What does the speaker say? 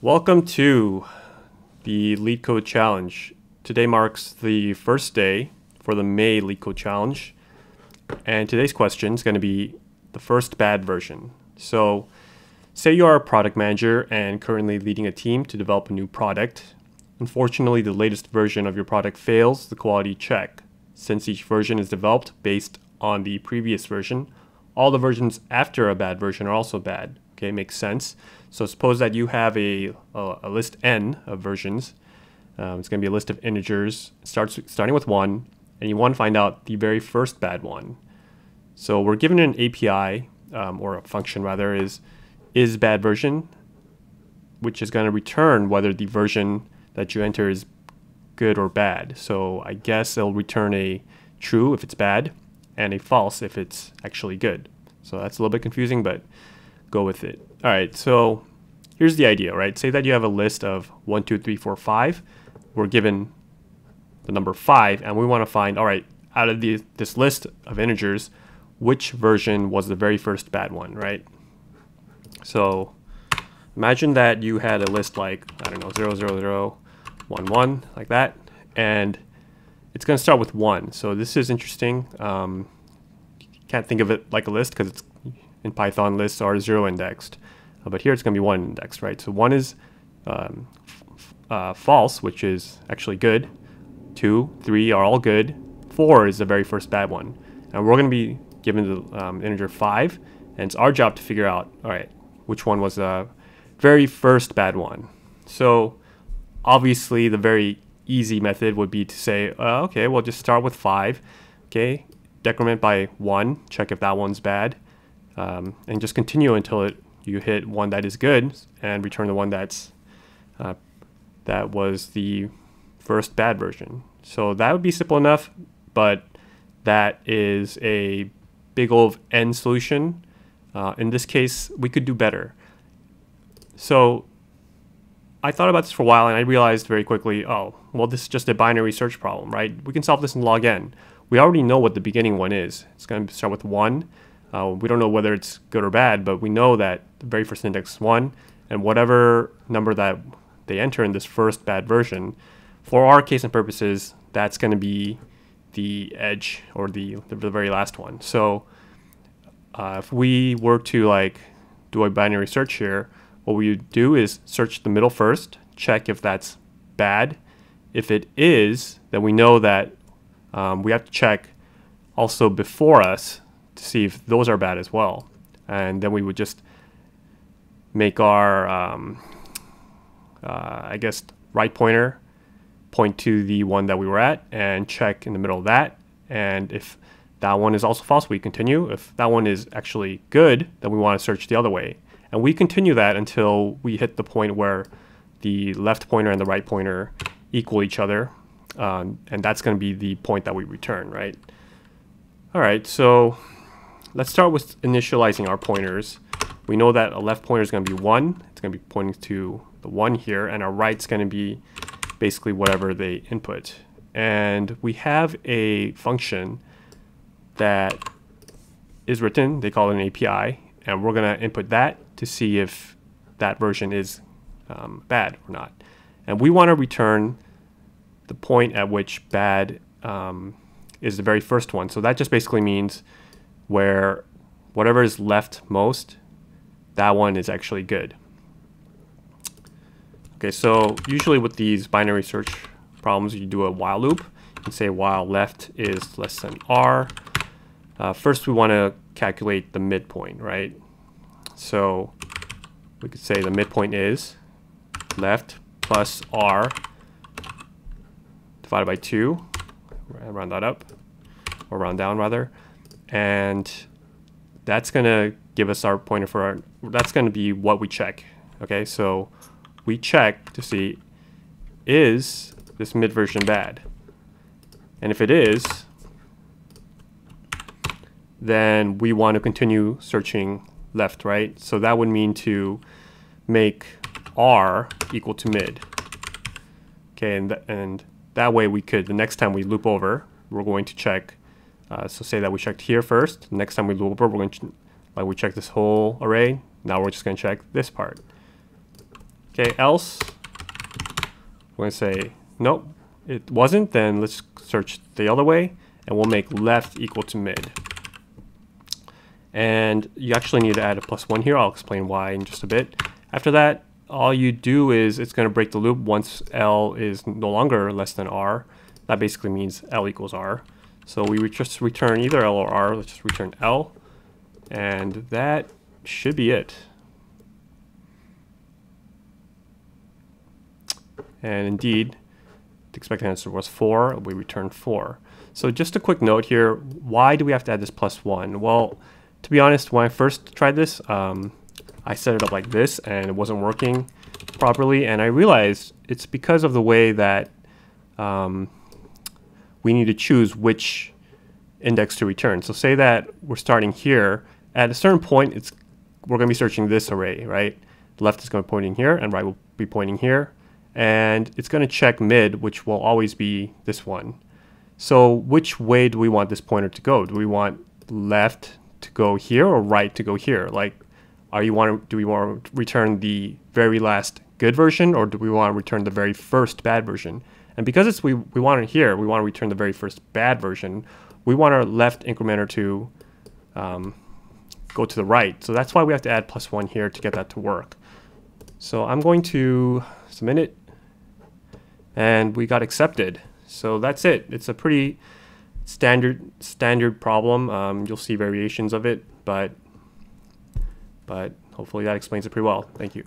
Welcome to the LeetCode Challenge. Today marks the first day for the May LeetCode Challenge. And today's question is going to be the first bad version. So, say you are a product manager and currently leading a team to develop a new product. Unfortunately, the latest version of your product fails the quality check. Since each version is developed based on the previous version, all the versions after a bad version are also bad. Okay, makes sense. So suppose that you have a, a, a list n of versions. Um, it's going to be a list of integers starts starting with 1, and you want to find out the very first bad one. So we're given an API, um, or a function rather, is is bad version, which is going to return whether the version that you enter is good or bad. So I guess it'll return a true if it's bad, and a false if it's actually good. So that's a little bit confusing, but go with it. All right, so here's the idea, right? Say that you have a list of one, two, three, four, five. We're given the number 5, and we want to find, all right, out of the, this list of integers, which version was the very first bad one, right? So imagine that you had a list like, I don't know, 0, 0, 0, 1, 1, like that, and it's going to start with 1. So this is interesting. Um, can't think of it like a list because it's in Python lists are zero indexed, uh, but here it's going to be one indexed, right? So one is um, uh, false, which is actually good. Two, three are all good. Four is the very first bad one, and we're going to be given the um, integer five, and it's our job to figure out, all right, which one was the very first bad one. So obviously, the very easy method would be to say, uh, okay, we'll just start with five. Okay, decrement by one, check if that one's bad um, and just continue until it you hit one that is good and return the one that's uh, that was the first bad version. So that would be simple enough, but that is a big old n solution. Uh, in this case, we could do better. So I thought about this for a while and I realized very quickly, oh, well, this is just a binary search problem, right? We can solve this in log n. We already know what the beginning one is. It's going to start with 1 uh, we don't know whether it's good or bad, but we know that the very first index is 1, and whatever number that they enter in this first bad version, for our case and purposes, that's going to be the edge or the, the, very last one. So uh, if we were to like do a binary search here, what we would do is search the middle first, check if that's bad. If it is, then we know that um, we have to check also before us to see if those are bad as well. And then we would just make our, um, uh, I guess, right pointer point to the one that we were at and check in the middle of that. And if that one is also false, we continue. If that one is actually good, then we want to search the other way. And we continue that until we hit the point where the left pointer and the right pointer equal each other. Um, and that's going to be the point that we return, right? All right, so let's start with initializing our pointers. We know that a left pointer is going to be 1. It's going to be pointing to the 1 here. And our right is going to be basically whatever they input. And we have a function that is written. They call it an API. And we're going to input that to see if that version is um, bad or not. And we want to return the point at which bad um, is the very first one. So that just basically means where whatever is left most, that one is actually good. Okay, so usually with these binary search problems, you do a while loop and say while left is less than r. Uh, first, we want to calculate the midpoint, right? So we could say the midpoint is left plus r divided by 2. Round that up, or round down rather and that's going to give us our pointer for our, that's going to be what we check. Okay, so we check to see is this mid version bad? And if it is, then we want to continue searching left, right? So that would mean to make R equal to mid. Okay, and, th and that way we could, the next time we loop over, we're going to check uh, so say that we checked here first. Next time we loop over, we're going to, like we check this whole array. Now we're just going to check this part. Okay, else, we're going to say, nope, it wasn't, then let's search the other way, and we'll make left equal to mid. And you actually need to add a plus one here. I'll explain why in just a bit. After that, all you do is it's going to break the loop once L is no longer less than R. That basically means L equals R. So we would just return either L or R. Let's just return L. And that should be it. And indeed, the expected answer was 4. We returned 4. So just a quick note here. Why do we have to add this plus 1? Well, to be honest, when I first tried this, um, I set it up like this and it wasn't working properly. And I realized it's because of the way that um, we need to choose which index to return. So say that we're starting here. At a certain point, it's we're going to be searching this array, right? Left is going to be pointing here and right will be pointing here. And it's going to check mid, which will always be this one. So which way do we want this pointer to go? Do we want left to go here or right to go here? Like, are you want to, do we want to return the very last good version or do we want to return the very first bad version? And because it's we, we want it here, we want to return the very first bad version, we want our left incrementer to um, go to the right. So that's why we have to add plus one here to get that to work. So I'm going to submit it and we got accepted. So that's it. It's a pretty standard standard problem. Um, you'll see variations of it, but but hopefully that explains it pretty well. Thank you.